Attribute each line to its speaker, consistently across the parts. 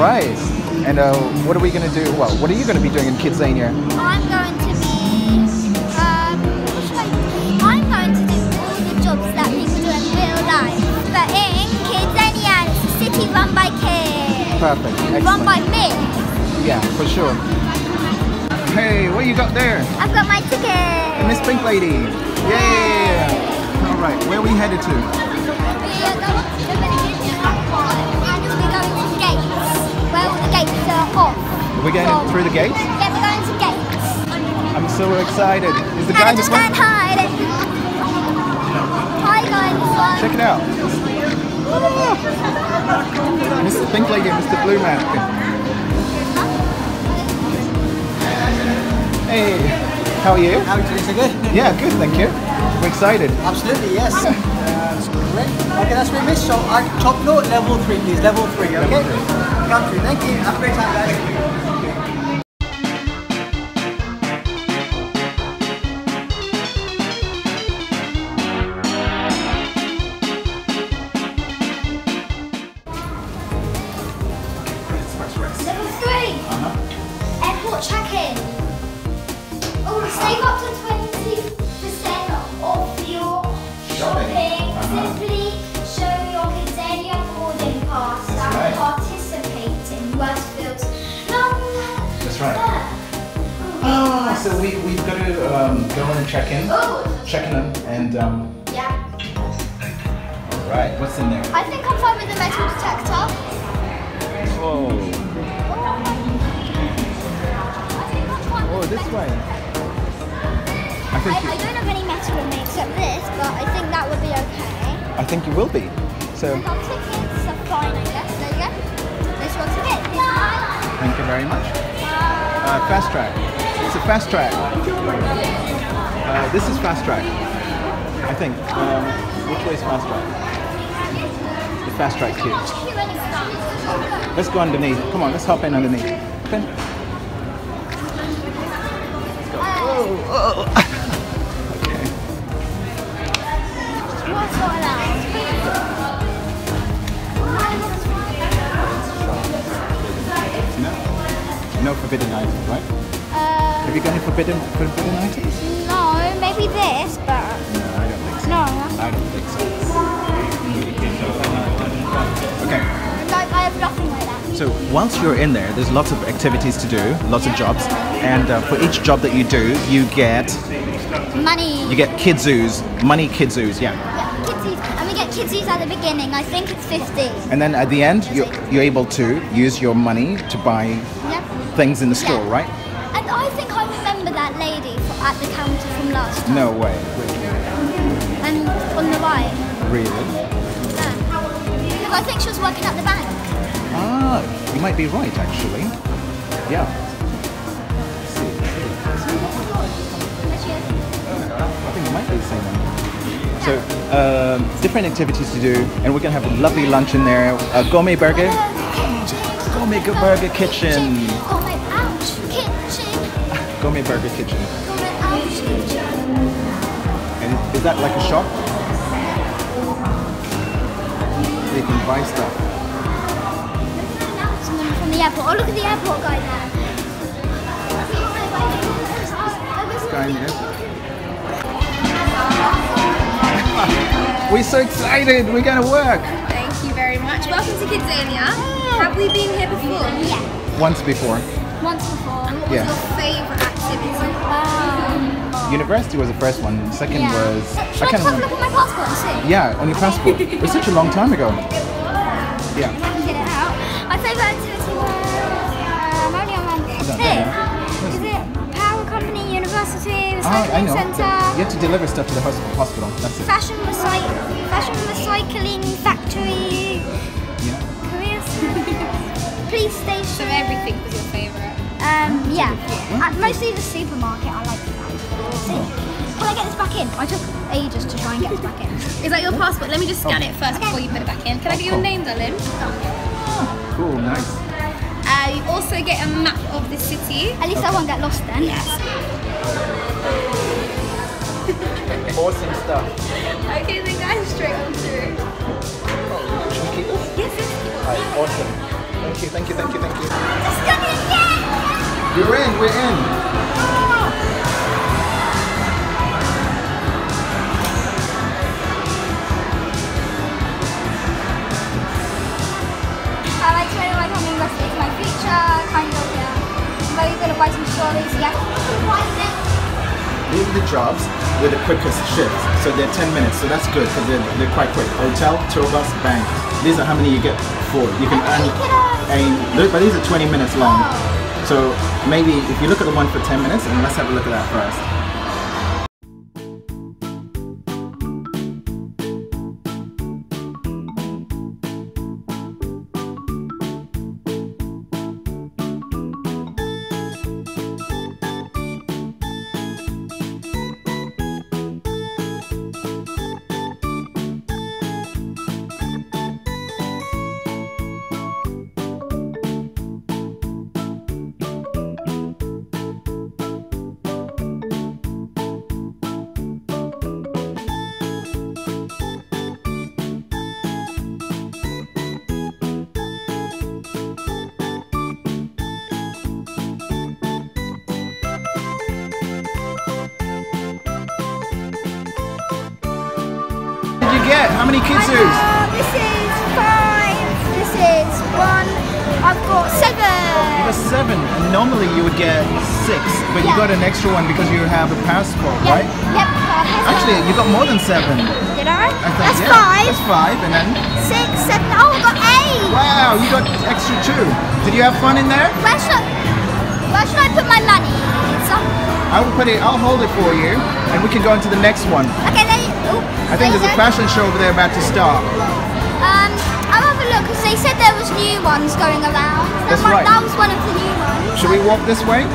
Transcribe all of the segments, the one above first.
Speaker 1: Right.
Speaker 2: And
Speaker 1: uh, what are we going to do? Well, what are you going to be doing in Kidzania?
Speaker 2: I'm going to be. Um? I'm going to do all the jobs that people do in real life, but in Kidzania, it's a city run by kids,
Speaker 1: Perfect.
Speaker 2: run by me.
Speaker 1: Yeah, for sure. Hey, what you got there?
Speaker 2: I've got my ticket.
Speaker 1: Miss Pink Lady. Yeah. All right. Where are we headed to?
Speaker 2: Well, the gates are off.
Speaker 1: Are we going
Speaker 2: From-
Speaker 1: through the gates?
Speaker 2: Yeah, we're going to gates.
Speaker 1: I'm so excited. Is the
Speaker 2: And
Speaker 1: guy
Speaker 2: I'm
Speaker 1: in the
Speaker 2: just going
Speaker 1: front?
Speaker 2: to hide it. Hi guys.
Speaker 1: Check it out. Mr. Pink Lady and Mr. Blue Man. Hey, how are you?
Speaker 3: How are you? So good?
Speaker 1: Yeah, good, thank you. We're excited.
Speaker 3: Absolutely, yes. Uh, that's great. Okay, that's very miss. So, our top note, level three, please. Level three, okay?
Speaker 1: Level three
Speaker 3: country. Thank you. Have a great time, guys.
Speaker 2: Number 3.
Speaker 1: Uh-huh.
Speaker 2: Airport check-in. Oh, stay up to
Speaker 1: 20. So we, we've got to um, go in and check in.
Speaker 2: Oh,
Speaker 1: Check in and, um,
Speaker 2: yeah.
Speaker 1: all right, what's in there?
Speaker 2: I think I'm fine with the metal detector.
Speaker 1: Whoa.
Speaker 2: I think
Speaker 1: Oh, this way. I
Speaker 2: I,
Speaker 1: think
Speaker 2: I
Speaker 1: you,
Speaker 2: don't have any metal in me except this, but I think that would be okay.
Speaker 1: I think you will be. So,
Speaker 2: And our tickets are fine, I guess. There you go. This one's a ticket.
Speaker 1: thank you very much. Uh, fast track. It's a fast track. Uh, this is fast track. I think. Um, which way is fast track? The fast track here. Let's go underneath. Come on, let's hop in underneath. In. Let's go. Okay.
Speaker 2: Allowed?
Speaker 1: No. No forbidden items, right? Forbidden forbidden items?
Speaker 2: no, maybe this, but
Speaker 1: No, I don't think so.
Speaker 2: no.
Speaker 1: I don't think so. Okay.
Speaker 2: Like, I have nothing like that.
Speaker 1: So once you're in there, there's lots of activities to do, lots of jobs, and uh, for each job that you do, you get
Speaker 2: Money.
Speaker 1: you get KidZos, money KidZos, yeah.
Speaker 2: Yeah. And we get kidsies at the beginning. I think it's 50.
Speaker 1: And then at the end, you're, you're able to use your money to buy
Speaker 2: Yep.
Speaker 1: things in the store,
Speaker 2: Yeah.
Speaker 1: right?
Speaker 2: And I think I remember that lady at the counter from last time.
Speaker 1: No way.
Speaker 2: And on the right.
Speaker 1: Really?
Speaker 2: Yeah. Because I think she was working at the bank.
Speaker 1: Ah, you might be right, actually. Yeah. I think it might be the same one. So, um, different activities to do, and we're gonna have a lovely lunch in there. A gourmet burger. Gourmet burger kitchen.
Speaker 2: Gourmet.
Speaker 1: Burger kitchen.
Speaker 2: Gourmet ouch kitchen.
Speaker 1: And is that like a shop? You can buy stuff.
Speaker 2: From the airport. Oh, look at the airport guy there.
Speaker 1: This guy in there. We're so excited. We're gonna work.
Speaker 4: Thank you very much. Welcome to Kidzania. Have we been here before?
Speaker 2: Yeah,
Speaker 1: Once before.
Speaker 2: once before.
Speaker 4: And what was
Speaker 1: Yeah.
Speaker 4: your favourite
Speaker 1: University was the first one. The Second
Speaker 2: yeah.
Speaker 1: was
Speaker 2: Should
Speaker 1: I
Speaker 2: I
Speaker 1: can't remember.
Speaker 2: look at my passport and see?
Speaker 1: Yeah, on your passport. it was such a long time ago. Yeah.
Speaker 2: I can get it out. My favourite activity was um, only on one
Speaker 1: that
Speaker 2: thing.
Speaker 1: there?
Speaker 2: Is it Power Company University
Speaker 1: Oh, I know.
Speaker 2: Centre?
Speaker 1: You have to deliver stuff to the hos- hospital. That's it.
Speaker 2: Fashion, recy- fashion Recycling Factory.
Speaker 1: Yeah.
Speaker 2: Careers. Police
Speaker 4: So
Speaker 2: station.
Speaker 4: everything was your favourite.
Speaker 2: Um, yeah. Uh, mostly the supermarket. I like that. See? Can I get this back in? I took ages to try and get this back in.
Speaker 4: Is that your passport? Let me just scan it first before you put it back in. Can I get your name, darling?
Speaker 1: Cool. Nice.
Speaker 4: Uh, you also get a map of the city.
Speaker 2: At least I won't get lost then.
Speaker 4: Yes.
Speaker 1: Awesome stuff.
Speaker 4: Okay, then guys, straight on through.
Speaker 1: Should we keep this?
Speaker 4: Yes, yes.
Speaker 1: Alright, awesome. Thank you, thank you, thank you, thank you. We're in, we're in.
Speaker 2: I like like having invested into my future, kind of, yeah. I'm very good at writing stories, yeah.
Speaker 1: These are the jobs with the quickest shifts. So they're 10 minutes, so that's good because they're, they're quite quick. Hotel, tour bus, bank. These are how many you get for. You can earn, but these are 20 minutes long. Oh. So maybe if you look at the one for 10 minutes, and let's have a look at that first. How many kitsus?
Speaker 2: Uh, this is five, this is one, I've got
Speaker 1: You
Speaker 2: seven.
Speaker 1: got seven, and normally you would get six, but you got an extra one because you have a passport,
Speaker 2: Yep,
Speaker 1: right?
Speaker 2: Yep.
Speaker 1: Actually, you got more than seven.
Speaker 2: Did I?
Speaker 1: I think,
Speaker 2: That's
Speaker 1: yeah.
Speaker 2: five,
Speaker 1: That's five, and then
Speaker 2: six, seven, oh, I got eight.
Speaker 1: wow, you got extra two. Did you have fun in there?
Speaker 2: Where should I, where should I put my money?
Speaker 1: I will put it. I'll hold it for you, and we can go into the next one.
Speaker 2: okay, you, oh,
Speaker 1: I think there's a fashion show over there about to start.
Speaker 2: Um, I'll have a look because they said there was new ones going around. That,
Speaker 1: That's
Speaker 2: one,
Speaker 1: right.
Speaker 2: that was one of the new ones.
Speaker 1: Should we walk this way?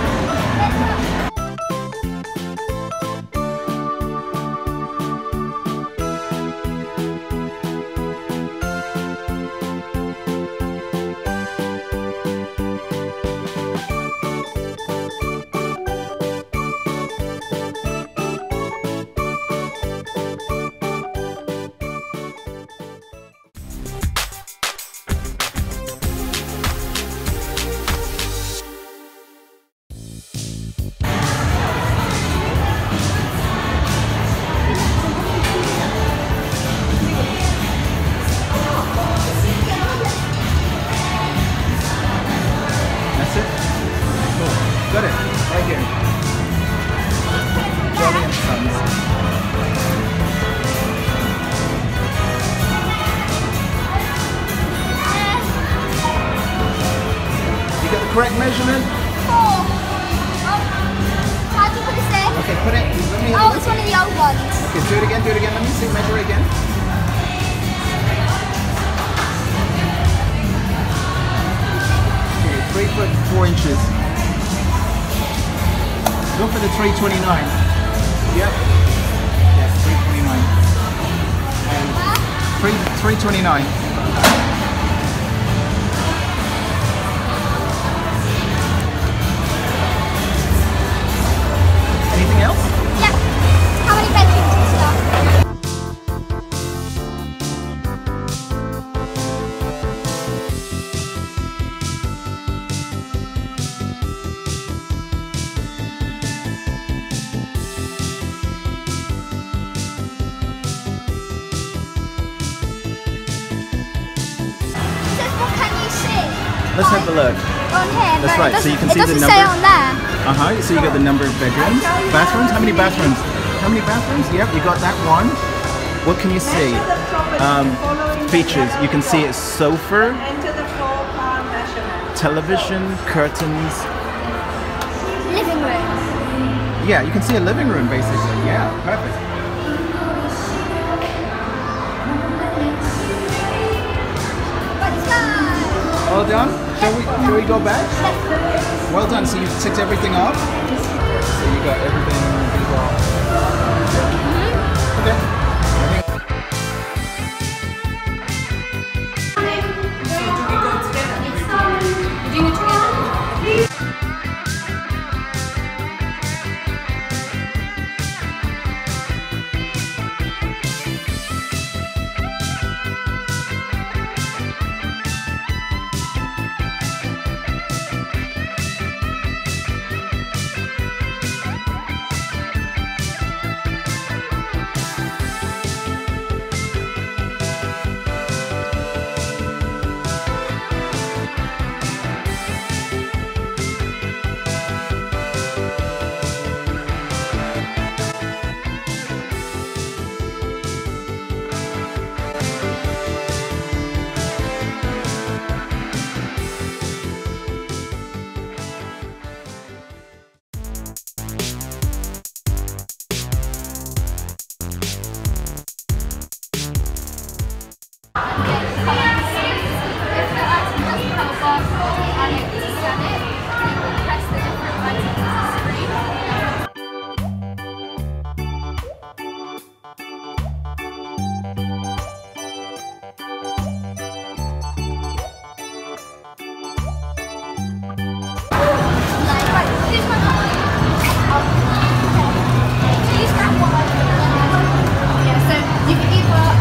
Speaker 2: Four
Speaker 1: inches. Go for the 329. Yep. Yes, 329. And three, 329. Let's have a look.
Speaker 2: On here.
Speaker 1: That's right, so you can see the
Speaker 2: It doesn't say
Speaker 1: number.
Speaker 2: on there.
Speaker 1: Uh huh. So you got the number of bedrooms, bathrooms. How many bathrooms? How many bathrooms? Yep, you got that one. What can you see? Um, features. You can see it's sofa,
Speaker 5: Enter the floor plan measurement.
Speaker 1: television, curtains.
Speaker 2: Living room.
Speaker 1: Yeah, you can see a living room basically. Yeah, perfect. All done. Shall we? Shall we go back? Well done. So you've ticked everything off. So you got everything. you mm-hmm. Okay.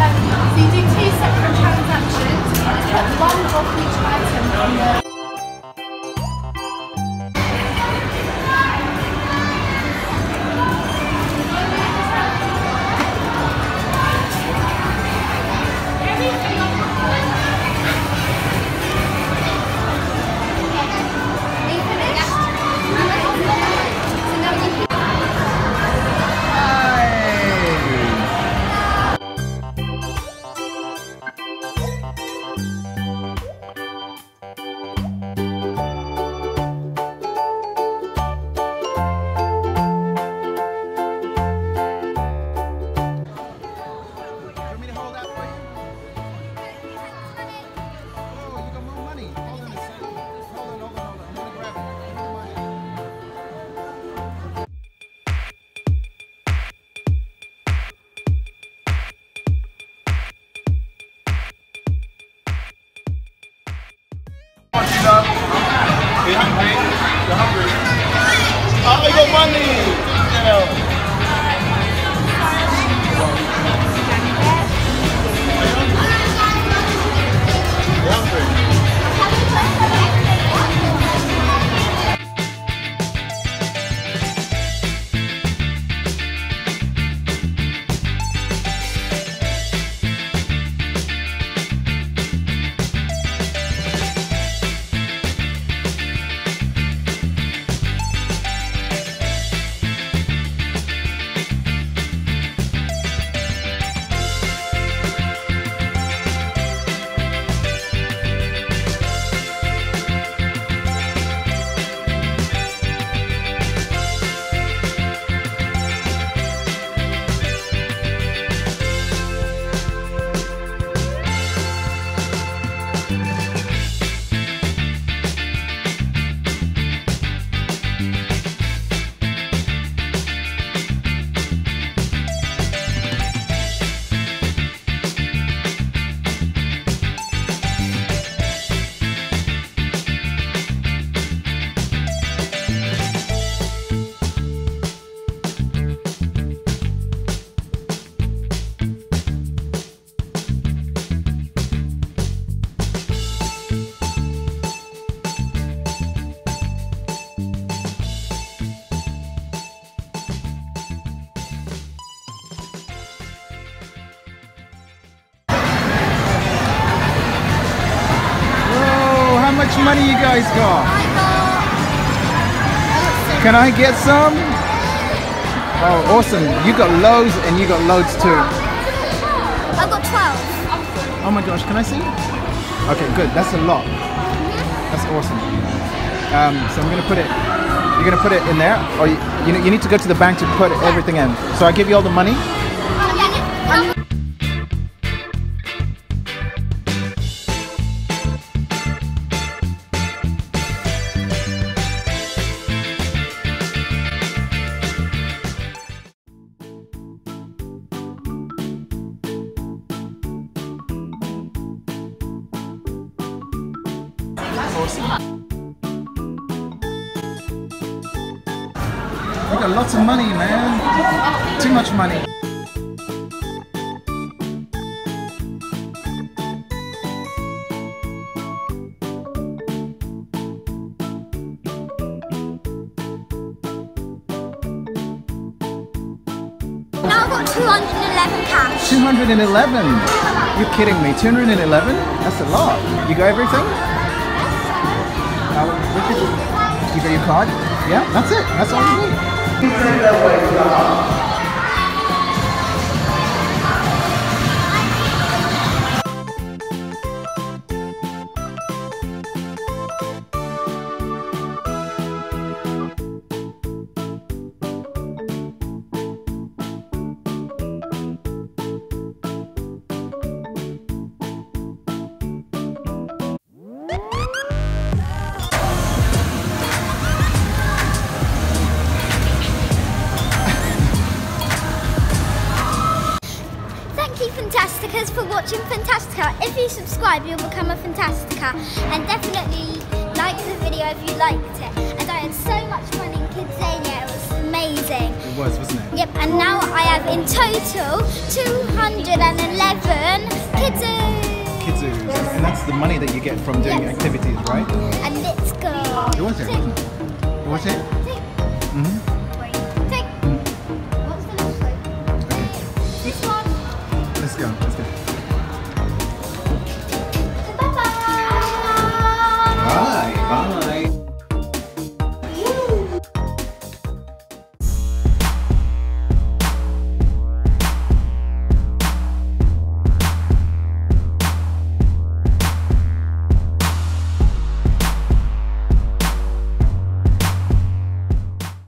Speaker 4: Um, so you do two separate transactions, one of each item on the You
Speaker 1: hungry? You hungry? You got money! Guys got? Can I get some? Oh, awesome. You got loads and you got loads too.
Speaker 2: I got 12.
Speaker 1: Oh my gosh, can I see? Okay, good. That's a lot. That's awesome. Um, so I'm gonna put it. You're gonna put it in there, or you, you, you need to go to the bank to put everything in. So I give you all the money. You got lots of money, man. Too much money.
Speaker 2: Now I've got 211 cash.
Speaker 1: 211. You're kidding me. 211? That's a lot. You got everything? Uh, what did you, you got your card? Yeah, that's it. That's all you need.
Speaker 2: If you subscribe, you'll become a Fantastica. And definitely like the video if you liked it. And I had so much fun in Kidzania. It was amazing.
Speaker 1: It was, wasn't it?
Speaker 2: Yep, and now I have in total 211 kids.
Speaker 1: Kids, and that's the money that you get from doing
Speaker 2: Yes.
Speaker 1: activities, right?
Speaker 2: And let's go.
Speaker 1: It was it, wasn't it? It was it?